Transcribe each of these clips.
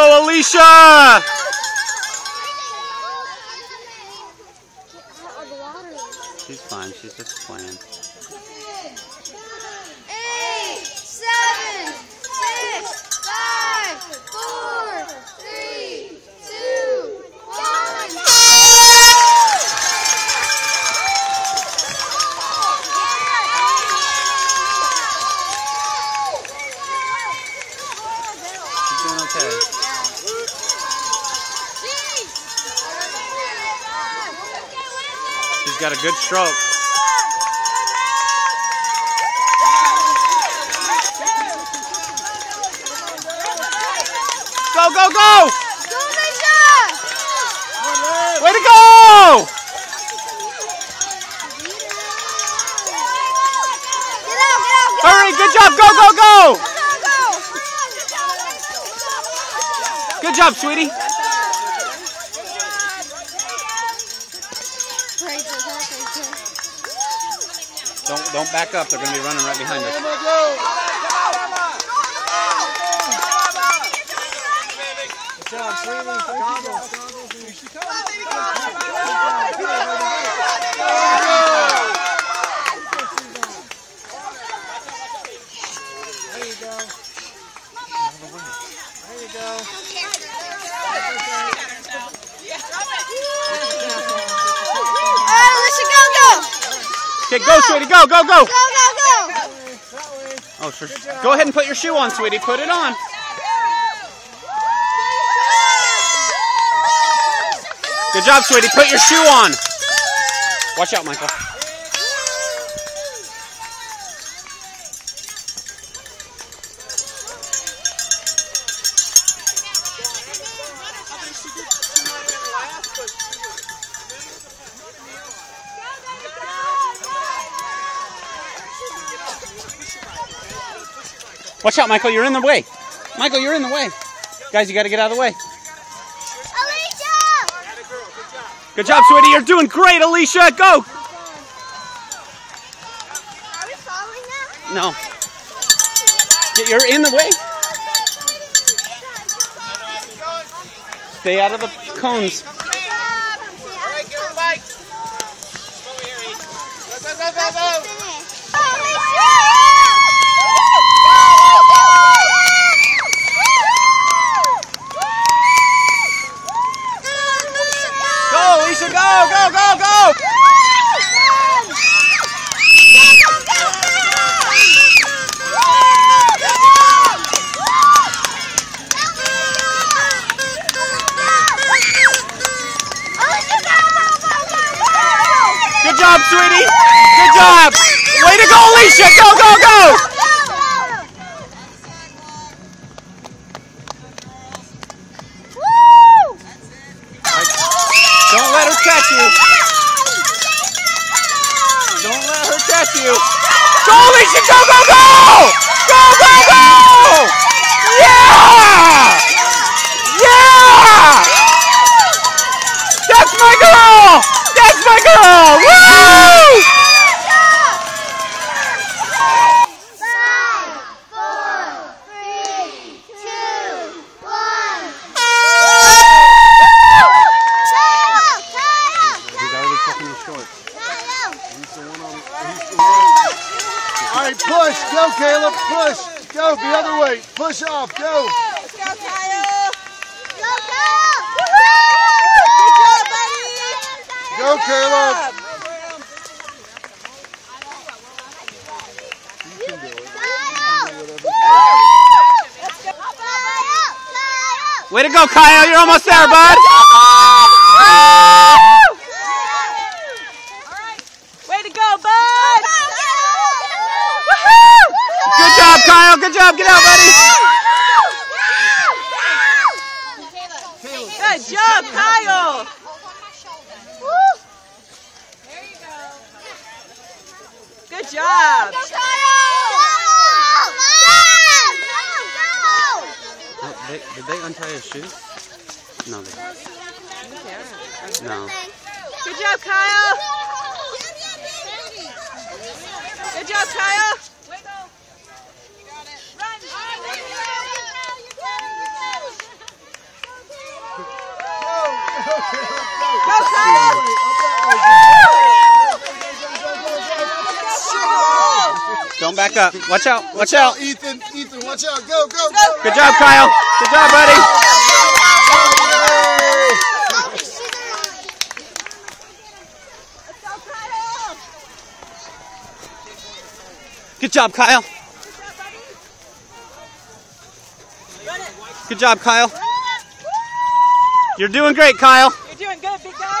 go, Alicia! She's fine. She's just playing. Got a good stroke. Go, go, go! Way to go! Hurry, good job. Go, go, go. Good job, sweetie. Don't don't back up. They're going to be running right behind us. All right, Alicia, go, go. Okay, go, sweetie. Go, go, go. Go, go, go. Oh, sure. Go ahead and put your shoe on, sweetie. Put it on. Good job, sweetie. Put your shoe on. Watch out, Michael. Watch out, Michael. You're in the way. Michael, you're in the way. Guys, you got to get out of the way. Alicia! Good job, sweetie. You're doing great, Alicia. Go. Are we following now? No. You're in the way. Stay out of the cones. Go, job, sweetie. Good job. Way to go, Alicia. Go, go, go. Don't let her catch you. Don't let her catch you. Go, Alicia. Go, go, go. Go, go, go. Yeah. Yeah. That's my girl. That's my girl. Woo! Five, four, three, two, one. He's already checking his shorts. All right, push. Go, Caleb. Push. Go the other way. Push off. Go. Go, Caleb. Way to go, Kyle. You're almost there, bud. Way to go, bud! Good job, Kyle. Good job. Get out, buddy. Good job, Kyle! Good job! Oh, they, did they untie his shoes? No, they No. Good job, Kyle! Good job, Kyle! Don't back up. Watch out. Watch Watch out. out, Ethan. Ethan, watch out. Go, go, go. Good job, Kyle. Good job, buddy. Good job, Kyle. Good job, Kyle. You're doing great, Kyle. You're doing good, big guy.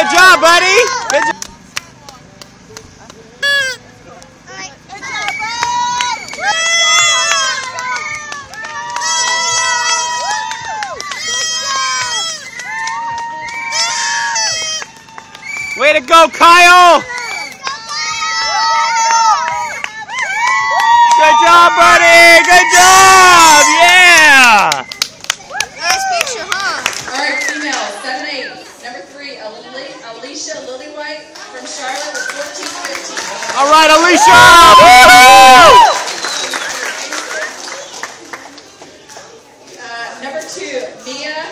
Good job, buddy. Good job. Way to go, Kyle. Good job, buddy. Good job. Two, Mia